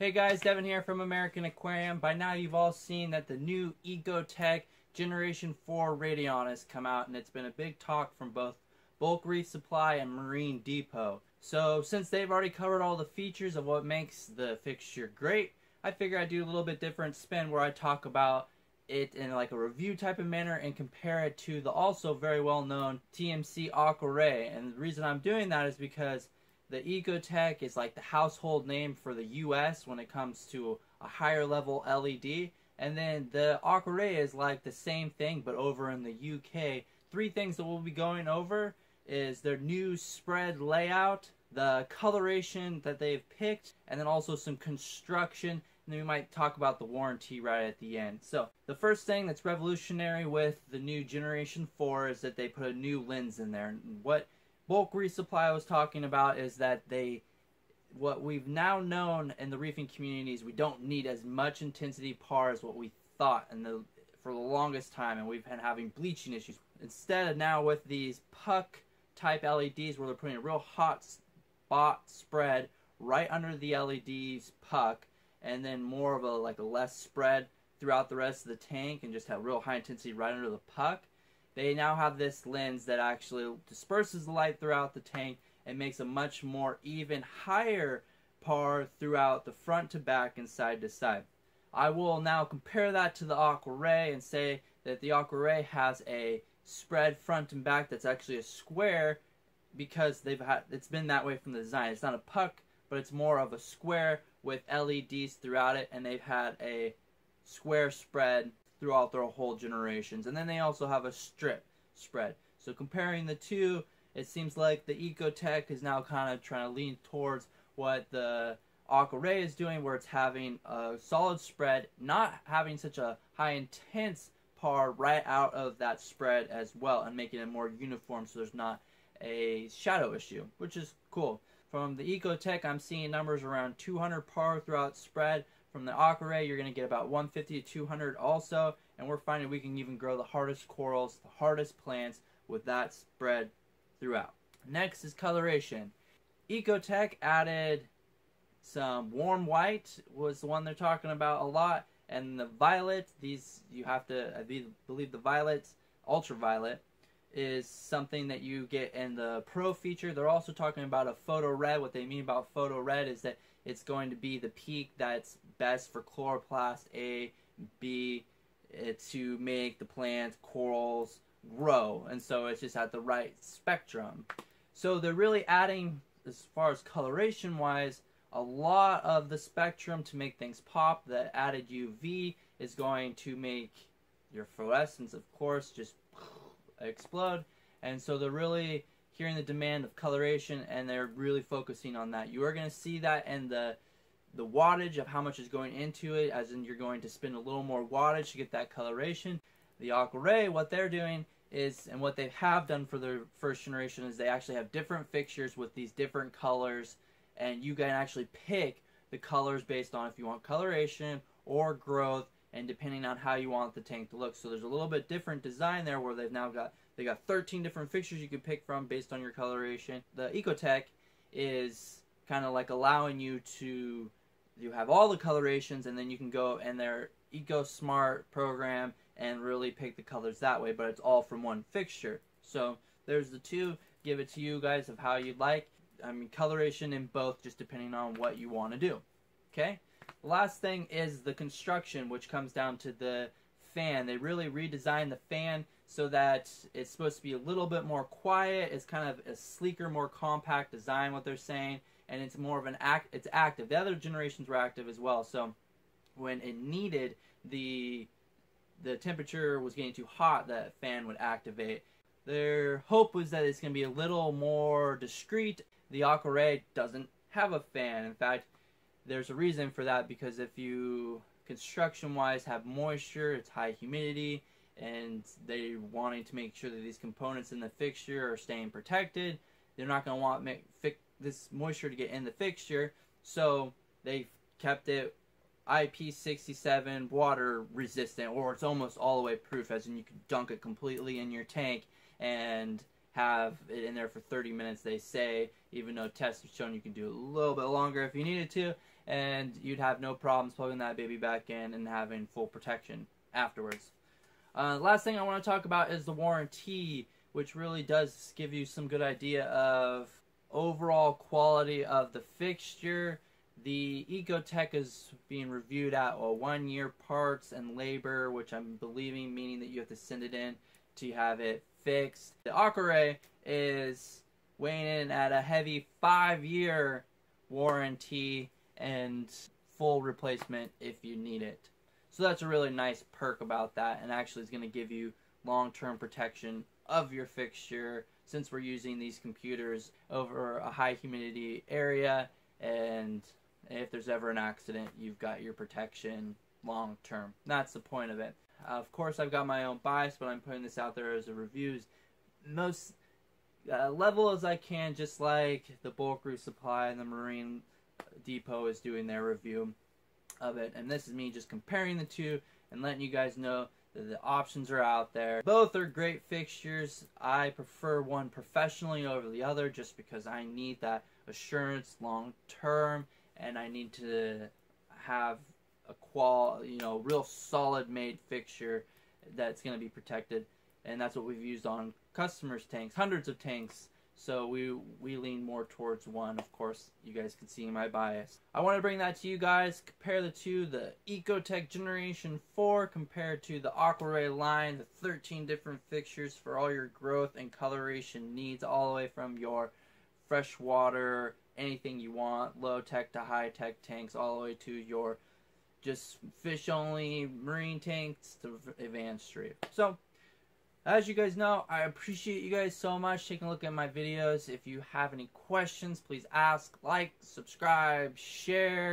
Hey guys, Devin here from American Aquarium. By now you've all seen that the new Ecotech Generation 4 Radion has come out and it's been a big talk from both Bulk Reef Supply and Marine Depot. So since they've already covered all the features of what makes the fixture great, I figure I'd do a little bit different spin where I talk about it in like a review type of manner and compare it to the also very well known TMC Aqua Ray. And the reason I'm doing that is because the Ecotech is like the household name for the US when it comes to a higher level LED. And then the Aqua Ray is like the same thing but over in the UK. Three things that we'll be going over is their new spread layout, the coloration that they've picked, and then also some construction. And then we might talk about the warranty right at the end. So, the first thing that's revolutionary with the new Generation 4 is that they put a new lens in there. And what Bulk Reef Supply I was talking about is that they what we've now known in the reefing community is we don't need as much intensity par as what we thought in the for the longest time and we've been having bleaching issues. Instead of now with these puck type LEDs where they're putting a real hot spot spread right under the LED's puck and then more of a like a less spread throughout the rest of the tank and just have real high intensity right under the puck they now have this lens that actually disperses the light throughout the tank and makes a much more even higher par throughout the front to back and side to side. I will now compare that to the Aqua Ray and say that the Aqua Ray has a spread front and back that's actually a square because they've had it's been that way from the design. It's not a puck, but it's more of a square with LEDs throughout it and they've had a square spread throughout their whole generations. And then they also have a strip spread. So comparing the two, it seems like the Ecotech is now kind of trying to lean towards what the Aqua Ray is doing, where it's having a solid spread, not having such a high intense par right out of that spread as well, and making it more uniform so there's not a shadow issue, which is cool. From the Ecotech, I'm seeing numbers around 200 par throughout spread, from the Aqua Ray, you're going to get about 150 to 200 also, and we're finding we can even grow the hardest corals, the hardest plants with that spread throughout. Next is coloration. Ecotech added some warm white was the one they're talking about a lot, and the violet. These you have to I believe the violet, ultraviolet, is something that you get in the pro feature. They're also talking about a photo red. What they mean about photo red is that it's going to be the peak that's best for chloroplast A, B, eh, to make the plant corals grow. And so it's just at the right spectrum. So they're really adding, as far as coloration wise, a lot of the spectrum to make things pop. The added UV is going to make your fluorescence, of course, just explode. And so they're really hearing the demand of coloration and they're really focusing on that. You are going to see that in the the wattage of how much is going into it, as in you're going to spend a little more wattage to get that coloration. The Aqua Ray, what they're doing is, and what they have done for their first generation is they actually have different fixtures with these different colors, and you can actually pick the colors based on if you want coloration or growth, and depending on how you want the tank to look. So there's a little bit different design there where they've now got they got 13 different fixtures you can pick from based on your coloration. The Ecotech is kind of like allowing you to you have all the colorations and then you can go in their Eco Smart program and really pick the colors that way, but it's all from one fixture. So there's the two. Give it to you guys of how you'd like. I mean, coloration in both, just depending on what you want to do. Okay. Last thing is the construction, which comes down to the fan. They really redesigned the fan so that it's supposed to be a little bit more quiet. It's kind of a sleeker, more compact design. What they're saying and it's more of an act. It's active. The other generations were active as well. So when it needed the the temperature was getting too hot, that fan would activate. Their hope was that it's going to be a little more discreet. The Aqua Ray doesn't have a fan. In fact, there's a reason for that because if you construction wise have moisture, it's high humidity, and they're wanting to make sure that these components in the fixture are staying protected. They're not going to want make, this moisture to get in the fixture, so they kept it IP67 water resistant, or it's almost all the way proof, as in you can dunk it completely in your tank and have it in there for 30 minutes, they say, even though tests have shown you can do a little bit longer if you needed to, and you'd have no problems plugging that baby back in and having full protection afterwards. Uh, last thing I want to talk about is the warranty, which really does give you some good idea of overall quality of the fixture. The Ecotech is being reviewed at a one year parts and labor, which I'm believing meaning that you have to send it in to have it fixed. The Aquaray is weighing in at a heavy five year warranty and full replacement if you need it. So that's a really nice perk about that and actually is going to give you long term protection of your fixture since we're using these computers over a high humidity area and if there's ever an accident you've got your protection long term that's the point of it. Uh, of course i've got my own bias but i'm putting this out there as a reviews. Most uh, level as i can just like the Bulk Reef Supply and the marine depot is doing their review of it and this is me just comparing the two and letting you guys know that the options are out there. Both are great fixtures. I prefer one professionally over the other just because I need that assurance long term and I need to have a qual, you know, real solid made fixture that's going to be protected. And that's what we've used on customers' tanks, hundreds of tanks so we we lean more towards one. Of course, you guys can see my bias. I want to bring that to you guys. Compare the two, the Ecotech Generation 4 compared to the Aquaray line, the 13 different fixtures for all your growth and coloration needs, all the way from your freshwater, anything you want, low tech to high tech tanks, all the way to your just fish only marine tanks to advanced street. So as you guys know, I appreciate you guys so much taking a look at my videos. If you have any questions, please ask, like, subscribe, share.